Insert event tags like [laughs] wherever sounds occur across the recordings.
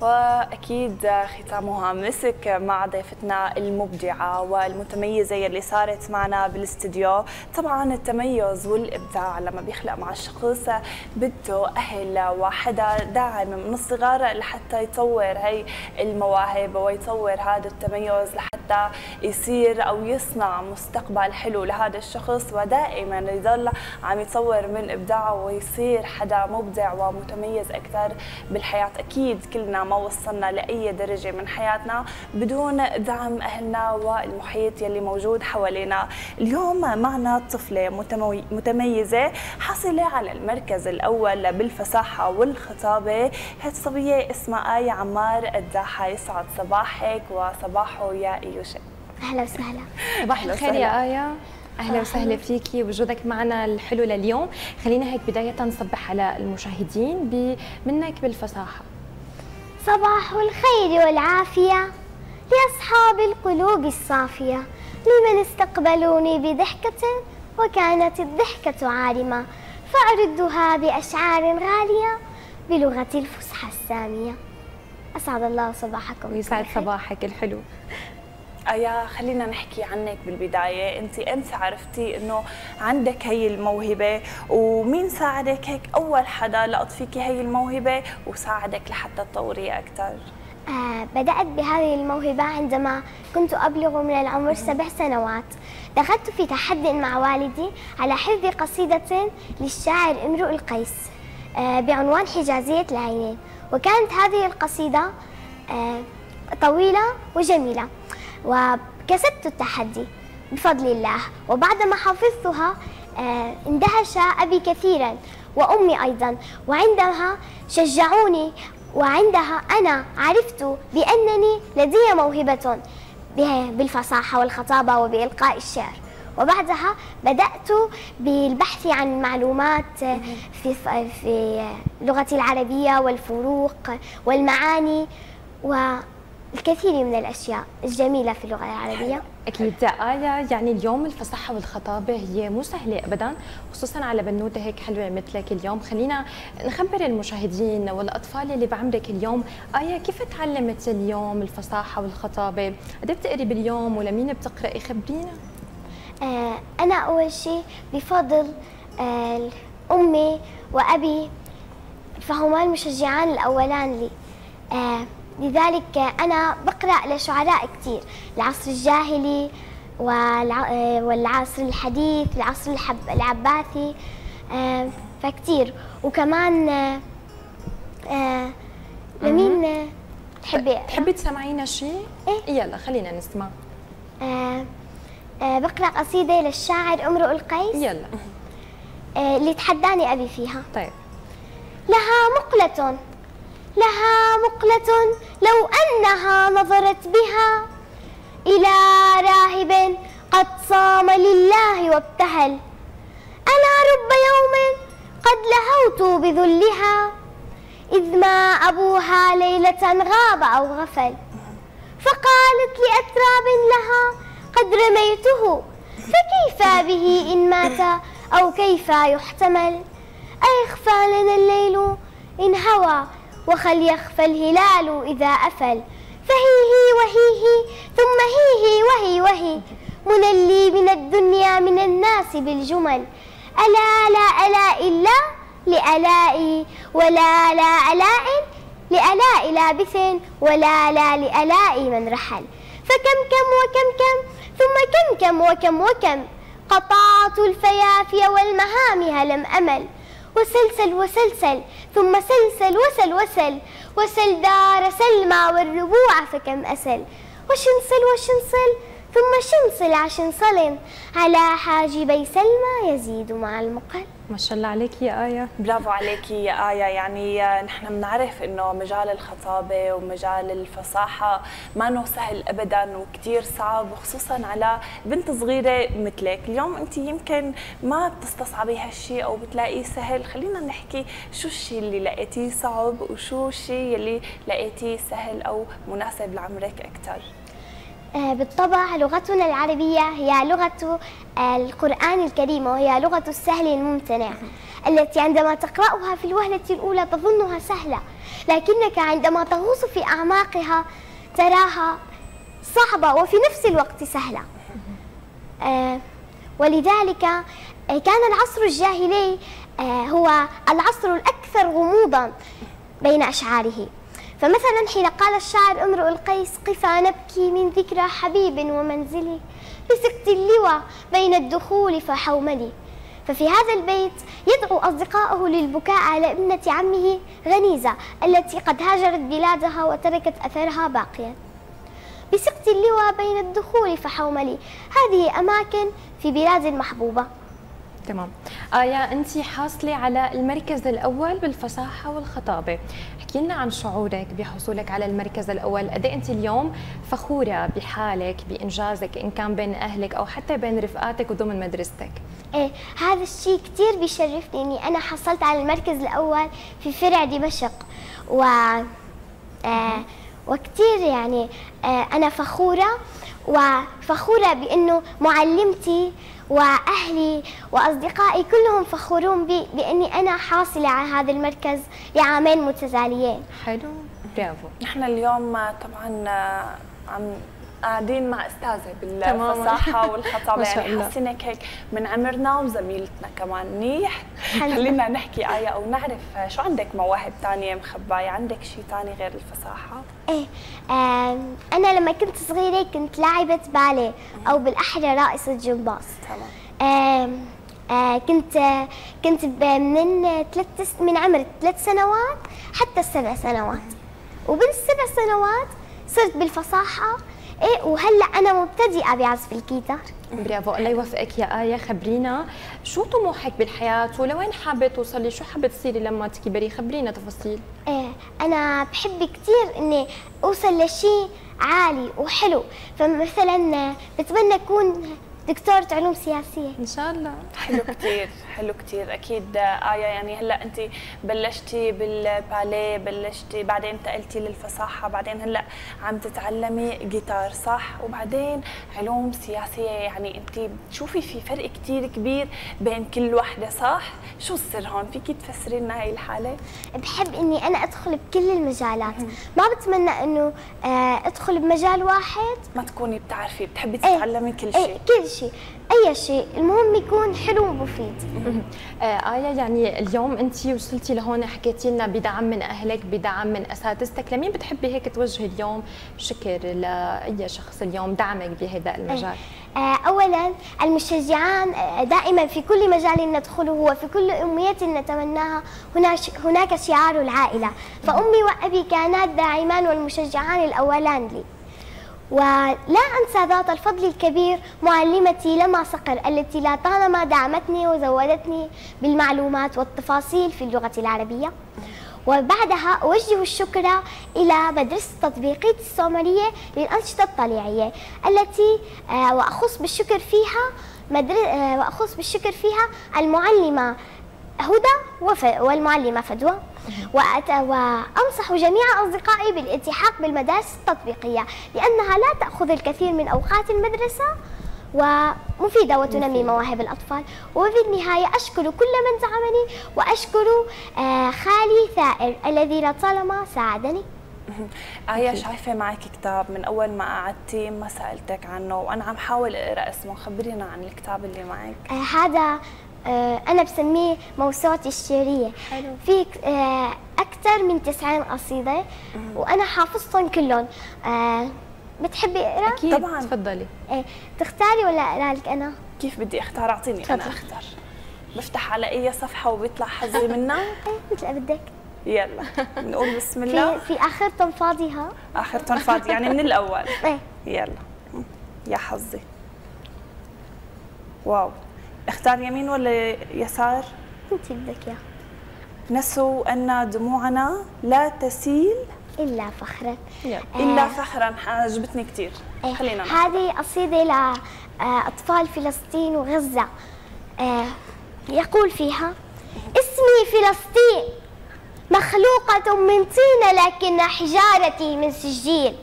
وأكيد ختامها مسك مع ضيفتنا المبدعة والمتميزة يلي صارت معنا بالاستديو. طبعا التميز والإبداع لما بيخلق مع الشخص بده أهل وحدا داعم من الصغار لحتى يطور هي المواهب ويطور هذا التميز لحتى يصير أو يصنع مستقبل حلو لهذا الشخص. ودائما يضل عم يطور من إبداعه ويصير حدا مبدع ومتميز أكثر بالحياة. أكيد كلنا ما وصلنا لأي درجة من حياتنا بدون دعم أهلنا والمحيط يلي موجود حوالينا. اليوم معنا طفلة متميزة حاصلة على المركز الأول بالفصاحه والخطابة. هي الصبيه اسمها آية عمار الداحة يسعد صباحك وصباحه يا إيوشا أهلا وسهلا. صباح الخير يا آية. أهلا وسهلا فيكي وجودك معنا الحلو لليوم. خلينا هيك بداية نصبح على المشاهدين منك بالفصاحه صباح الخير والعافية لأصحاب القلوب الصافية لمن استقبلوني بضحكة وكانت الضحكة عارمة فأردها بأشعار غالية بلغة الفصحى السامية. أسعد الله صباحكم ويسعد صباحك الحلو. أيا خلينا نحكي عنك بالبداية. أنت إمتى عرفتي إنه عندك هي الموهبة ومين ساعدك هيك؟ أول حدا لقط فيكي هي الموهبة وساعدك لحتى تطوريها أكثر آه بدأت بهذه الموهبة عندما كنت أبلغ من العمر سبع سنوات. دخلت في تحدي مع والدي على حفظ قصيدة للشاعر امرؤ القيس آه بعنوان حجازية العينين. وكانت هذه القصيدة آه طويلة وجميلة. وكسبت التحدي بفضل الله. وبعدما حفظتها آه، اندهش أبي كثيرا وأمي أيضا. وعندها شجعوني وعندها أنا عرفت بأنني لدي موهبة بالفصاحة والخطابة وبإلقاء الشعر. وبعدها بدأت بالبحث عن معلومات في في العربية والفروق والمعاني. و الكثير من الأشياء الجميلة في اللغة العربية. أكيد. آية يعني اليوم الفصاحة والخطابة هي مو سهلة أبدا خصوصا على بنوتة هيك حلوة مثلك اليوم. خلينا نخبر المشاهدين والأطفال اللي بعمرك اليوم آية كيف تعلمت اليوم الفصاحة والخطابة؟ قد بتقري باليوم ولمين بتقرأي خبرينا. آه أنا أول شيء بفضل آه أمي وأبي فهما المشجعان الأولان لي. آه لذلك أنا بقرأ لشعراء كثير العصر الجاهلي والعصر الحديث العصر العباثي آه، فكتير. وكمان آه، آه، لمين تحبي؟ تحبي تسمعينا شيء؟ إيه. يلا خلينا نسمع. بقرأ قصيدة للشاعر امرؤ القيس. يلا. اللي تحداني أبي فيها. طيب. لها مقلة لها مقلة لو أنها نظرت بها إلى راهب قد صام لله وابتهل. أنا رب يوم قد لهوت بذلها إذ ما أبوها ليلة غاب أو غفل. فقالت لأتراب لها قد رميته فكيف به إن مات أو كيف يحتمل؟ أيخفى لنا الليل إن هوى وخل يخفى الهلال إذا أفل فهيه وهيه ثم هيه وهي وهي. منلي من الدنيا من الناس بالجمل. ألا لا ألاء إلا لألائي ولا لا ألاء لألاء لابث ولا لا لألاء من رحل. فكم كم وكم كم ثم كم كم وكم وكم. قطعت الفيافي والمهامها لم أمل. وسلسل وسلسل ثم سلسل وسل وسل وسل دار سلمى والربوع فكم أسل. وشنصل وشنصل ثم شنصل عشنصل على حاجبي سلمى يزيد مع المقل. ما شاء الله عليك يا آية. برافو عليك يا آية. يعني نحن بنعرف إنه مجال الخطابة ومجال الفصاحة ما إنه سهل ابدا وكثير صعب وخصوصا على بنت صغيرة مثلك. اليوم أنت يمكن ما بتستصعبي هالشيء أو بتلاقيه سهل. خلينا نحكي شو الشيء اللي لقيتيه صعب وشو الشيء اللي لقيتيه سهل أو مناسب لعمرك أكثر آه، بالطبع لغتنا العربية هي لغة آه، القرآن الكريم وهي لغة السهل الممتنع التي عندما تقرأها في الوهلة الأولى تظنها سهلة لكنك عندما تغوص في أعماقها تراها صعبة وفي نفس الوقت سهلة. آه، ولذلك آه، كان العصر الجاهلي آه، هو العصر الأكثر غموضا بين أشعاره. فمثلا حين قال الشاعر امرؤ القيس قفا نبكي من ذكرى حبيب ومنزلي بسكت اللوى بين الدخول فحوملي. ففي هذا البيت يدعو أصدقائه للبكاء على ابنة عمه غنيزة التي قد هاجرت بلادها وتركت أثرها باقيا. بسقط اللوى بين الدخول فحوملي هذه أماكن في بلاد محبوبة. تمام. آية أنت حاصلة على المركز الأول بالفصاحة والخطابة. احكي لنا عن شعورك بحصولك على المركز الأول. قد إيه أنت اليوم فخورة بحالك بإنجازك إن كان بين أهلك أو حتى بين رفقاتك وضمن مدرستك؟ إيه هذا الشيء كثير بيشرفني إني أنا حصلت على المركز الأول في فرع دمشق. و آه وكثير يعني آه أنا فخورة وفخورة بأنه معلمتي وأهلي وأصدقائي كلهم فخورون بي بأني أنا حاصلة على هذا المركز لعامين متتاليين. حلو. برافو. نحن اليوم طبعا عم قاعدين مع أستاذة. بالفصاحه [laughs] والخطابه يعني. حاسينك هيك من عمرنا وزميلتنا كمان. منيح. خلينا نحكي آية أو نعرف شو عندك مواهب تانية مخباية؟ عندك شيء تاني غير الفصاحة إيه آم، أنا لما كنت صغيرة كنت لاعبة باليه أو بالأحرى رائصة جمباز. تمام. آه، كنت كنت ب- من ثلاث من عمر ثلاث سنوات حتى السبع سنوات. وبالسبع سنوات صرت بالفصاحة إيه وهلأ أنا مبتدئة بعزف الجيتار. برافو الله يوفقك يا آية. خبرينا شو طموحك بالحياة؟ ولوين حابة توصلي شو حابة تصيري لما تكبري؟ خبرينا تفاصيل. إيه أنا بحب كثير إني أوصل لشيء عالي وحلو. فمثلا بتمنى أكون دكتورة علوم سياسية. إن شاء الله. حلو [laughs] كثير حلو كثير أكيد آية يعني هلأ أنت بلشتي بالباليه بلشتي بعدين انتقلتي للفصاحة بعدين هلأ عم تتعلمي جيتار صح؟ وبعدين علوم سياسية. يعني أنت بتشوفي في فرق كثير كبير بين كل وحدة صح؟ شو السر هون؟ فيكي تفسري لنا هاي الحالة؟ بحب إني أنا أدخل بكل المجالات. ما بتمنى إنه آه، أدخل بمجال واحد. ما تكوني بتعرفي بتحبي إيه، تتعلمي كل إيه، شيء. كل شيء أي شيء. المهم يكون حلو ومفيد. [laughs] آه آية يعني اليوم أنت وصلتي لهون حكيتي لنا بدعم من أهلك بدعم من أساتذتك. لمين بتحبي هيك توجهي اليوم؟ شكر لأي شخص اليوم دعمك بهذا المجال. آه، أولا المشجعان آه، دائما في كل مجال ندخله وفي كل أمنية نتمناها هناك هناك شعار العائلة. فأمي وأبي كانا الداعمان والمشجعان الأولان لي. ولا أنسى ذات الفضل الكبير معلمتي لما صقر التي لا طالما دعمتني وزودتني بالمعلومات والتفاصيل في اللغة العربية وبعدها أوجه الشكر إلى مدرسة التطبيقية السومرية للأنشطة الطليعية التي آه، وأخص بالشكر فيها. آه، وأخص بالشكر فيها المعلمة هدى. والمعلمة فدوى. وأنصح جميع أصدقائي بالالتحاق بالمدارس التطبيقية لأنها لا تأخذ الكثير من أوقات المدرسة ومفيدة وتنمي مواهب الأطفال. وفي النهاية أشكر كل من دعمني وأشكر آه، خالي ثائر الذي لطالما ساعدني. [laughs] آية شايفة معك كتاب من أول ما قعدتي ما سألتك عنه وأنا عم حاول أقرأ اسمه خبرينا عن الكتاب اللي معك. آه، هذا أنا بسميه موسوعتي الشعرية. حلو. في آه، أكثر من 90 قصيدة وأنا حافظتهم كلهم. آه، بتحبي أقرأ؟ أكيد. طبعاً. تفضلي. إيه، تختاري ولا أقرأ لك أنا؟ كيف بدي أختار؟ أعطيني أنا. أختار. بفتح على أي صفحة وبيطلع حظي [laughs] منها. إيه، مثل ما بدك. يلا. [laughs] نقول بسم الله. في في آخرتهم فاضيها آخر فاضي يعني من الأول. [laughs] إيه. يلا. يا حظي. واو. اختار يمين ولا يسار؟ أنت بدك إياه. نسوا أن دموعنا لا تسيل إلا فخرا. يلا. إلا آه. فخرا عجبتني كثير إيه، خلينا. هذه قصيدة لأطفال فلسطين وغزة. آه، يقول فيها اسمي فلسطين مخلوقة من طين لكن حجارتي من سجيل.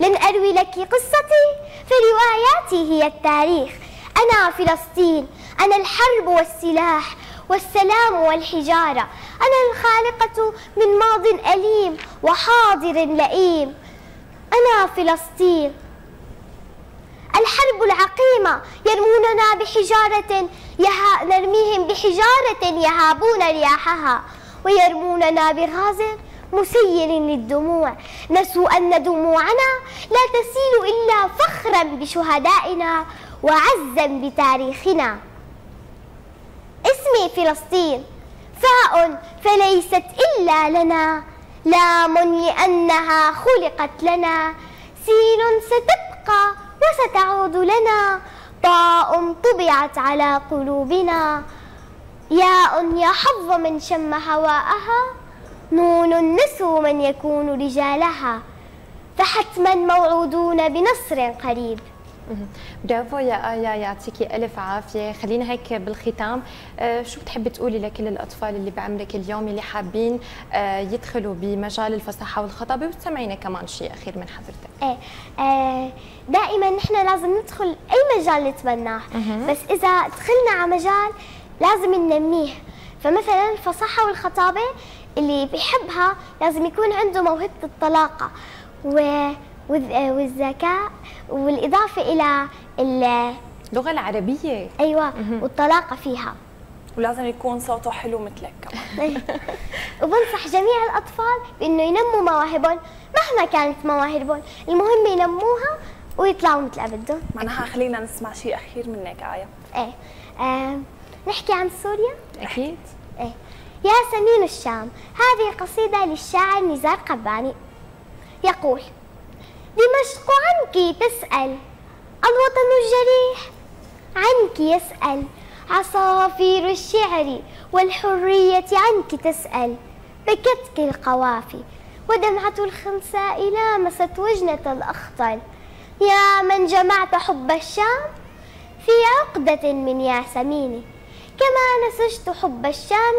لن أروي لك قصتي فرواياتي هي التاريخ. أنا فلسطين أنا الحرب والسلاح والسلام والحجارة. أنا الخالقة من ماض أليم وحاضر لئيم. أنا فلسطين. الحرب العقيمة يرموننا بحجارة يها نرميهم بحجارة يهابون رياحها ويرموننا بغاز مسير للدموع. نسوا أن دموعنا لا تسيل إلا فخرا بشهدائنا وعزا بتاريخنا. اسمي فلسطين. فاء فليست إلا لنا. لام لأنها خلقت لنا. سين ستبقى وستعود لنا. طاء طبعت على قلوبنا. ياء يا حظ من شم هواءها. نون نسوا من يكون رجالها. فحتما موعودون بنصر قريب. برافو يا آية يعطيكي ألف عافية. خلينا هيك بالختام. آه، شو بتحبي تقولي لكل الأطفال اللي بعمرك اليوم اللي حابين آه، يدخلوا بمجال الفصاحة والخطابة؟ وتسمعينا كمان شيء أخير من حضرتك. إيه آه دائما نحن لازم ندخل أي مجال نتمناه بس إذا دخلنا على مجال لازم ننميه. فمثلا الفصاحة والخطابة اللي بيحبها لازم يكون عنده موهبة الطلاقة. و والذكاء والإضافة إلى اللغة العربية. أيوه والطلاقة فيها. ولازم يكون صوته حلو مثلك كمان. [laughs] وبنصح جميع الأطفال بإنه ينموا مواهبهم مهما كانت مواهبهم. المهم ينموها ويطلعوا مثل بدهم. معناها خلينا نسمع شيء أخير منك آية. إيه. آه. نحكي عن سوريا؟ أكيد. إيه. يا سمين الشام هذه قصيدة للشاعر نزار قباني. يقول دمشق عنك تسأل الوطن الجريح عنك يسأل عصافير الشعر والحرية عنك تسأل. بكتك القوافي ودمعة الخنساء لامست وجنة الأخطل. يا من جمعت حب الشام في عقدة من ياسمين كما نسجت حب الشام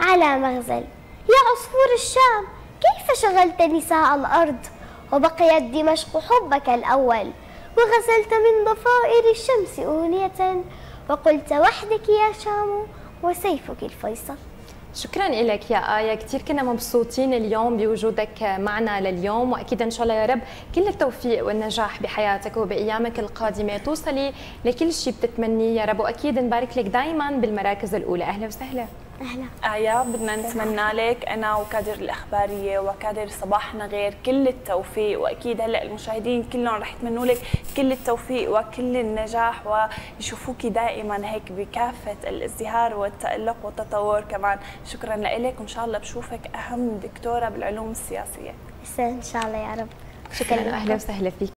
على مغزل. يا عصفور الشام كيف شغلت نساء الأرض؟ وبقيت دمشق حبك الأول وغسلت من ضفائر الشمس أغنية وقلت وحدك يا شام وسيفك الفيصل. شكرا لك يا آية. كثير كنا مبسوطين اليوم بوجودك معنا لليوم وأكيد إن شاء الله يا رب كل التوفيق والنجاح بحياتك وبأيامك القادمة. توصلي لكل شيء بتتمنيه يا رب وأكيد نبارك لك دائما بالمراكز الأولى. أهلا وسهلا. أهلا. آية بدنا نتمنى لك أنا وكادر الإخبارية وكادر صباحنا غير كل التوفيق وأكيد هلأ المشاهدين كلهم رح يتمنوا لك كل التوفيق وكل النجاح ويشوفوك دائما هيك بكافة الازدهار والتألق والتطور كمان. شكرا لك وإن شاء الله بشوفك أهم دكتورة بالعلوم السياسية. إن شاء الله يا رب. شكرا أهلا وسهلا فيك.